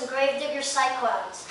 some Gravedigger cyclones.